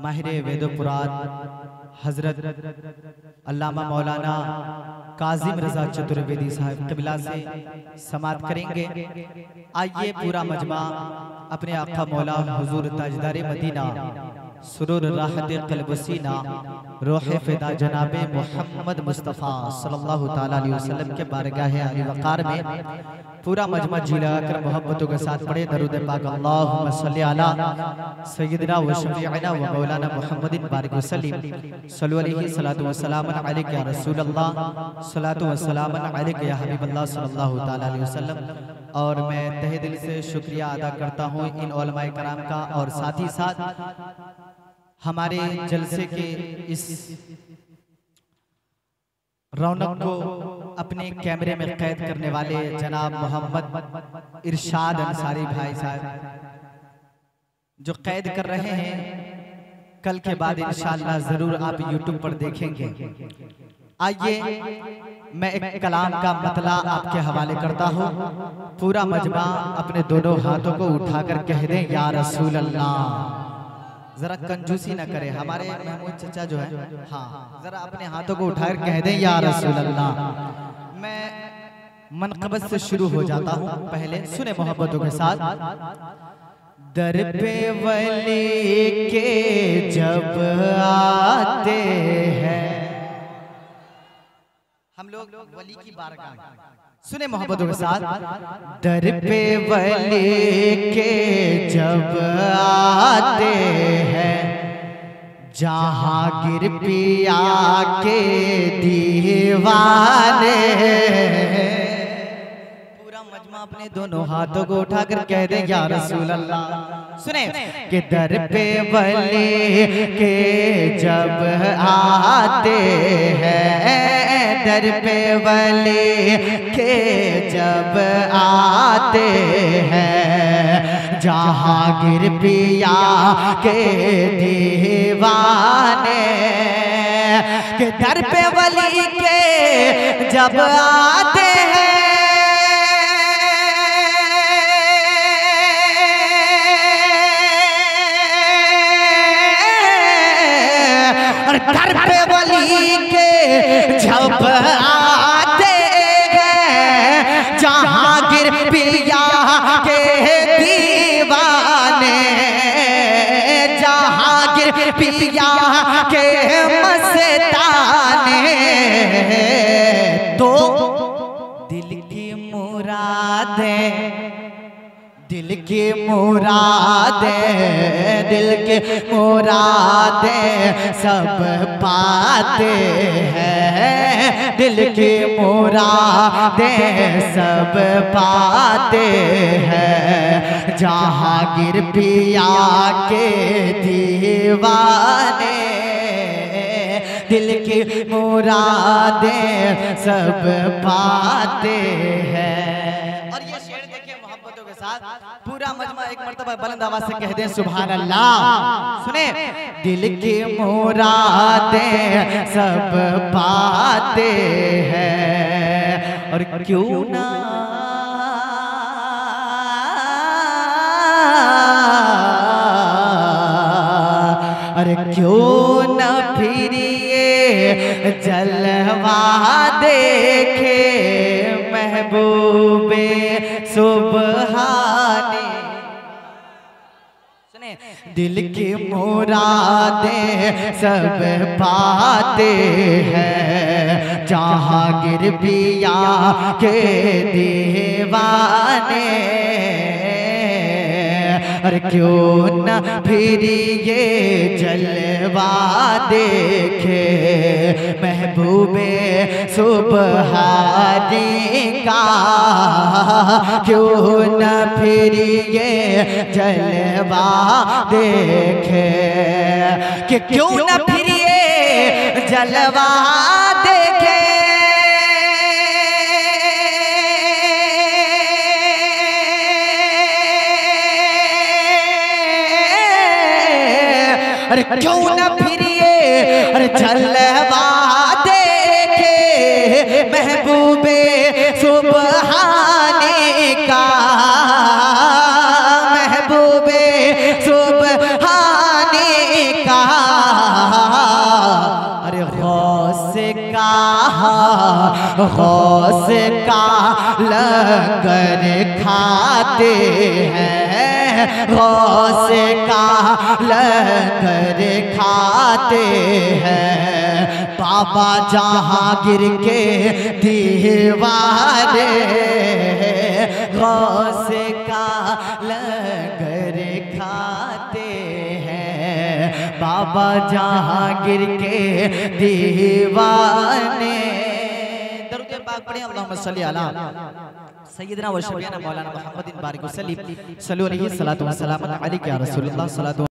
माहिर वेदपुराण, हज़रत अल्लामा मौलाना काजिम रजा चतुर्वेदी साहब कबिला से समाप्त करेंगे। आइए पूरा मजमा अपने आका मौला हुजूर ताजदार मदीना सुरूर राहत कलबसीना रोह फिदा जनाब मोहम्मद मुस्तफ़ा सल्लल्लाहु अलैहि वसल्लम के बारगाह अली वक़ार में पूरा मजमा जिला कर मोहब्बतों के साथ पढ़े दरूद पाक अल्लाहुम्मा सल्ली अला सय्यदना व शफीअना व मौलाना मुहम्मदिन बारिक वसल्लम। सल्लु अलैहि सलातु व सलाम अलैका या रसूल अल्लाह सलातु व सलाम अलैका या हबीब अल्लाह सल्लल्लाहु अलैहि वसल्लम। और मैं तहे दिल से शुक्रिया अदा करता हूँ इन कराम का और साथ ही साथ हमारे जलसे के इस रौनक को अपने कैमरे में कैद करने वाले जनाब मोहम्मद इरशाद अंसारी भाई साहब जो कैद कर रहे हैं कल के बाद इंशाल्लाह ज़रूर आप यूट्यूब पर देखेंगे। आइए मैं एक कलाम का मतला आपके हवाले करता हूँ। पूरा मजमा अपने दोनों हाथों को उठाकर कह दें या रसूल अल्लाह जरा कंजूसी ना करे। हमारे महमूद चचा जो है। हाँ। जरा अपने हाथों को उठाकर कह दें या रसूल अल्लाह मैं मनकबत से शुरू हो जाता हूँ। पहले सुने मोहब्बतों के साथ। दर पे वली के जब आते हैं। हम लोग वली की बारगाह। में सुने मोहब्बतों के साथ। दर पे वली के जब आते हैं जहांगीर पिया के दीवाने पूरा मजमा अपने दोनों हाथों को उठाकर कह दे या रसूल अल्लाह सुने? कि दर पे वली के जब आते हैं दर पे वाले के जब आते हैं जहांगीर पिया के दीवाने, के दर पे वली के जब आते जब आते हैं जहांगीर पिया के दीवाने, जहांगीर पिया के मस्ताने। तो दिल की मुरादें दिल की मुरादें, दिल के मुरादें सब पाते हैं। दिल की मुरादें सब पाते हैं। जहांगीर पिया के दीवाने, दिल की मुरादें सब पाते हैं। साथ। पूरा मजमा एक मर्तबा बुलंद आवाज़ से कह दें सुभान अल्लाह। सुने दिल की मुरादें सब पाते हैं। और क्यों ना अरे क्यों न फिरिए जलवा देखे? महबूबे सुबहानी। सुने दिल की मुरादें सब पाते हैं। जहांगीर पिया के दीवाने। और क्यों न फिर ये जलवा देखे? महबूबे सुबहानी का। क्यों न फिर ये जलवा देखे? कि क्यों न फिर ये जलवा अरे क्यों न फिरिए? अरे जलवा देखे महबूबे सुबहाने का। महबूबे सुबहाने का। अरे गौस का गौस का लंगर खाते हैं। गौस का लंगर खाते हैं। बाबा जहांगीर के दीवारे गौस का लंगर खाते हैं। बाबा जहांगीर के दीवाने दरूद पाक पढ़े अल्लाहुम्मा सल्ली अला सैयदना व शफीना मौलाना मोहम्मद बिन बारिक वसल्लम सल्लल्लाहु अलैहि वसल्लम अलैहि या रसूलुल्लाह सल्लल्लाहु